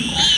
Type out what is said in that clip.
Yeah.